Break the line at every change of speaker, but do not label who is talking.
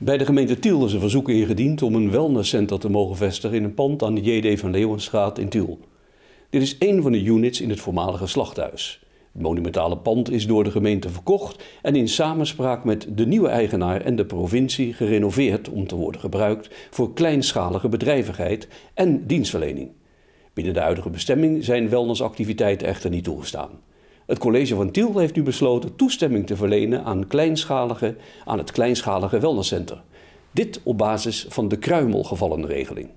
Bij de gemeente Tiel is een verzoek ingediend om een wellnesscenter te mogen vestigen in een pand aan de J.D. van Leeuwenstraat in Tiel. Dit is één van de units in het voormalige slachthuis. Het monumentale pand is door de gemeente verkocht en in samenspraak met de nieuwe eigenaar en de provincie gerenoveerd om te worden gebruikt voor kleinschalige bedrijvigheid en dienstverlening. Binnen de huidige bestemming zijn wellnessactiviteiten echter niet toegestaan. Het college van Tiel heeft nu besloten toestemming te verlenen aan, kleinschalige, aan het kleinschalige wellnesscenter. Dit op basis van de kruimelgevallenregeling.